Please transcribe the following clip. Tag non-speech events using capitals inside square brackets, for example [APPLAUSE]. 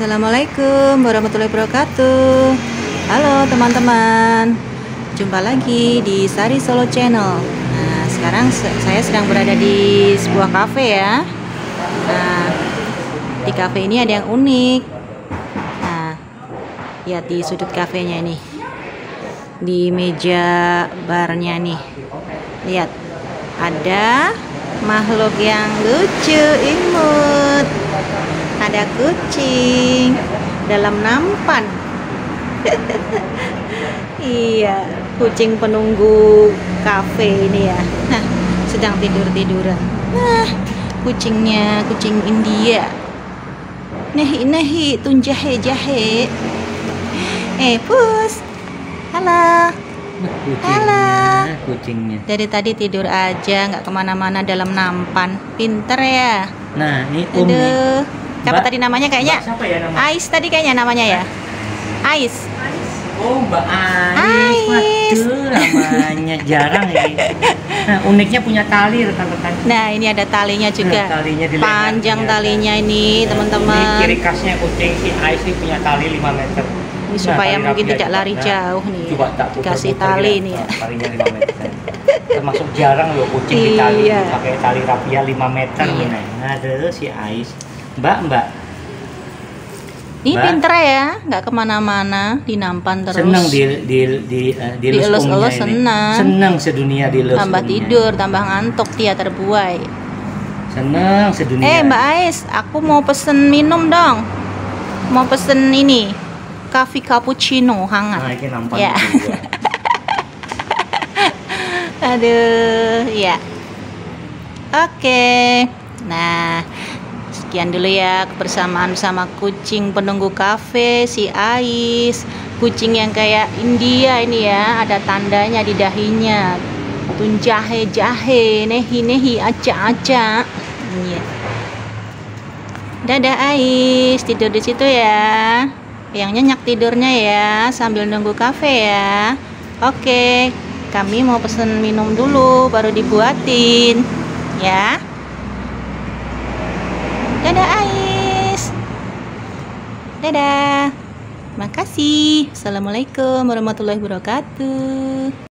Assalamualaikum warahmatullahi wabarakatuh. Halo teman-teman. Jumpa lagi di Sari Solo Channel. Nah sekarang saya sedang berada di sebuah cafe ya. Nah di cafe ini ada yang unik. Nah lihat di sudut kafenya ini. Di meja barnya nih. Lihat ada makhluk yang lucu imut ada kucing dalam nampan. [LAUGHS] Iya kucing penunggu kafe ini ya. Nah sedang tidur-tiduran. Nah kucingnya kucing India. Nehi nehi tunjahe jahe. Eh pus. Halo. Halo. kucingnya. Dari tadi tidur aja nggak ke mana-mana dalam nampan. Pinter ya. Nah ini nih aduh Siapa Mbak- tadi namanya kayaknya? Mbak siapa ya namanya? Ais tadi kayaknya namanya ya. Ais. Oh Mbak Ais, Ais. waduh namanya jarang ini. Nah uniknya punya tali rekan-rekan. Nah, ini ada talinya juga. Nah, talinya di Panjang talinya ini, Ini teman-teman. ciri khasnya kucing si Ais ini punya tali 5 meter. Ini supaya tali mungkin tidak lari Nah, jauh nih. Coba tak Dikasih tali ya. nih ya. Nah, Talinya 5 meter. Termasuk jarang loh kucing di tali Iya. pakai tali rapia 5 meter. Iya. Nah, aduh si Ais. Mbak, Mbak, Ini Mbak. pinter ya, nggak ke mana-mana, di nampan terus. seneng di di di uh, dilus Dielus-elus omnya ini. seneng. seneng sedunia dilus tambah omnya. tidur, tambah ngantuk dia terbuai. seneng sedunia Eh, Mbak Ais, aku mau pesen minum dong. Mau pesen ini, coffee cappuccino hangat. nah ini Ya. [LAUGHS] Aduh, ya. Oke. Nah, sekian dulu ya kebersamaan sama kucing penunggu kafe si Ais. Kucing yang kayak India ini ya, ada tandanya di dahinya. Tunjahe jahe, nehi nehi aca aca. Iya. Dadah Ais, tidur di situ ya. Yang nyenyak tidurnya ya sambil nunggu kafe ya. Oke, kami mau pesen minum dulu baru dibuatin. Ya. Dadah Ais. Dadah. Makasih. Assalamualaikum warahmatullahi wabarakatuh.